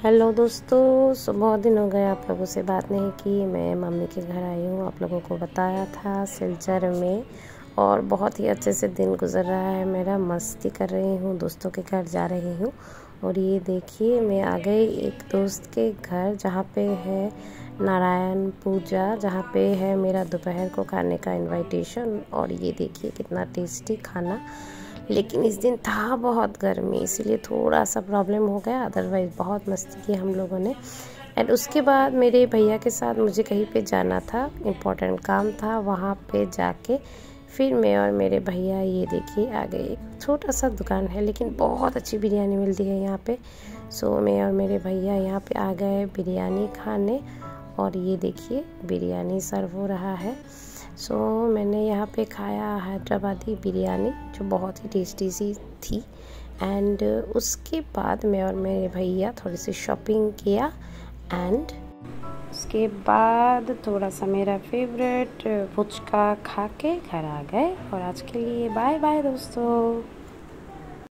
Hello दोस्तों, सो बहुत दिन हो गए आप लोगों से बात नहीं की। मैं मम्मी के घर आई हूँ, आप लोगों को बताया था सिलचर में और बहुत ही अच्छे से दिन गुजर रहा है। मेरा मस्ती कर रही हूँ, दोस्तों के घर जा रही हूँ और ये देखिए, मैं आ गई एक दोस्त के घर जहाँ पे है नारायण पूजा, जहाँ पे है मेरा दोपहर को खाने का इनविटेशन और ये देखिए कितना टेस्टी खाना लेकिन इस दिन था बहुत गर्मी, इसीलिए थोड़ा सा प्रॉब्लम हो गया। अदरवाइज़ बहुत मस्ती की हम लोगों ने। एंड उसके बाद मेरे भैया के साथ मुझे कहीं पे जाना था इम्पोर्टेंट काम था, वहाँ पे जाके फिर मैं और मेरे भैया ये देखिए आ गए एक छोटा सा दुकान है, लेकिन बहुत अच्छी बिरयानी मिलती है यहाँ पे। सो मैं और मेरे भैया यहाँ पे आ गए बिरयानी खाने। और ये देखिए बिरयानी सर्व हो रहा है। सो so, मैंने यहाँ पे खाया हैदराबादी बिरयानी जो बहुत ही टेस्टी सी थी। एंड उसके बाद मैं और मेरे भैया थोड़ी सी शॉपिंग किया एंड उसके बाद थोड़ा सा मेरा फेवरेट फुचका खा के घर आ गए। और आज के लिए बाय बाय दोस्तों।